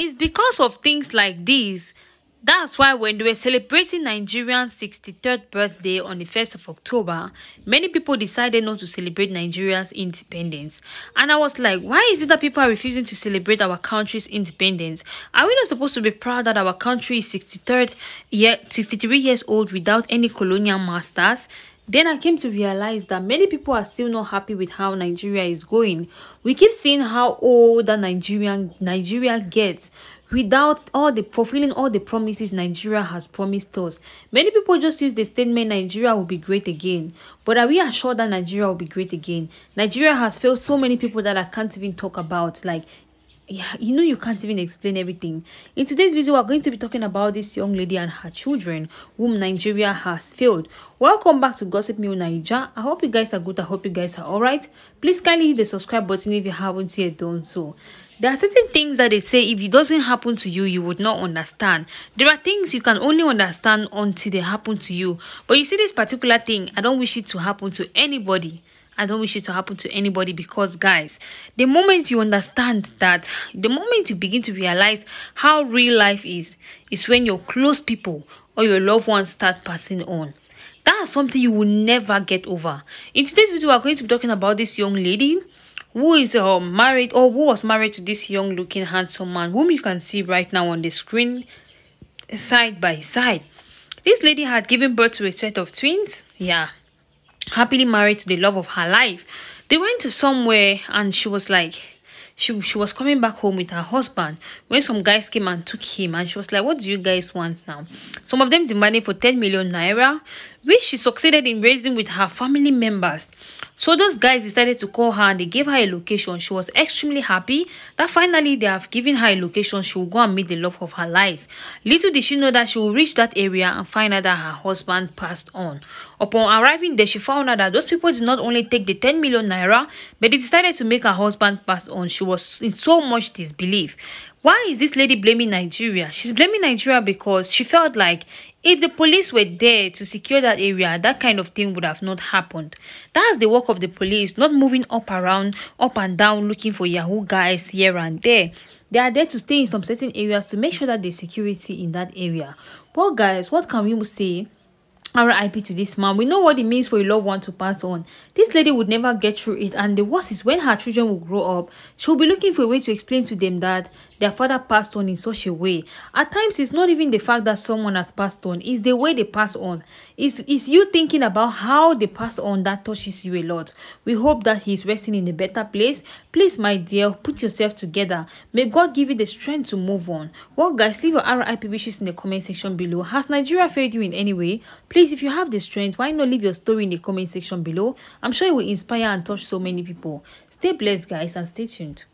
It's because of things like these. That's why when they were celebrating Nigeria's 63rd birthday on the 1st of October, many people decided not to celebrate Nigeria's independence. And I was like, why is it that people are refusing to celebrate our country's independence? Are we not supposed to be proud that our country is 63rd year, 63 years old without any colonial masters? Then I came to realize that many people are still not happy with how Nigeria is going. We keep seeing how old Nigerian Nigeria gets without all the fulfilling all the promises Nigeria has promised us. Many people just use the statement Nigeria will be great again. But are we assured that Nigeria will be great again? Nigeria has failed so many people that I can't even talk about. Like yeah, you know you can't even explain everything. In today's video, we're going to be talking about this young lady and her children whom Nigeria has failed. Welcome back to Gossip Mill Naija. I hope you guys are good. I hope you guys are alright. Please kindly hit the subscribe button if you haven't yet done so. There are certain things that they say if it doesn't happen to you, you would not understand. There are things you can only understand until they happen to you. But you see this particular thing, I don't wish it to happen to anybody. I don't wish it to happen to anybody because, guys, the moment you understand that, the moment you begin to realize how real life is, is when your close people or your loved ones start passing on. That's something you will never get over. In today's video, we're going to be talking about this young lady who is uh, married or who was married to this young looking handsome man whom you can see right now on the screen side by side. This lady had given birth to a set of twins. Yeah, happily married to the love of her life. They went to somewhere and she was like, she, she was coming back home with her husband when some guys came and took him and she was like, what do you guys want now? Some of them demanded for 10 million naira, which she succeeded in raising with her family members. So those guys decided to call her and they gave her a location. She was extremely happy that finally they have given her a location. She will go and meet the love of her life. Little did she know that she will reach that area and find out that her husband passed on. Upon arriving there, she found out that those people did not only take the 10 million naira, but they decided to make her husband pass on. She was in so much disbelief. Why is this lady blaming Nigeria? She's blaming Nigeria because she felt like if the police were there to secure that area, that kind of thing would have not happened. That's the work of the police, not moving up around, up and down, looking for Yahoo guys here and there. They are there to stay in some certain areas to make sure that there's security in that area. Well, guys, what can we say? RIP to this man. We know what it means for a loved one to pass on. This lady would never get through it, and the worst is when her children will grow up, she'll be looking for a way to explain to them that their father passed on in such a way. At times, it's not even the fact that someone has passed on, it's the way they pass on. It's, it's you thinking about how they pass on that touches you a lot. We hope that he's resting in a better place. Please, my dear, put yourself together. May God give you the strength to move on. Well, guys, leave your RIP wishes in the comment section below. Has Nigeria failed you in any way? Please, if you have the strength, why not leave your story in the comment section below? I'm sure it will inspire and touch so many people. Stay blessed, guys, and stay tuned.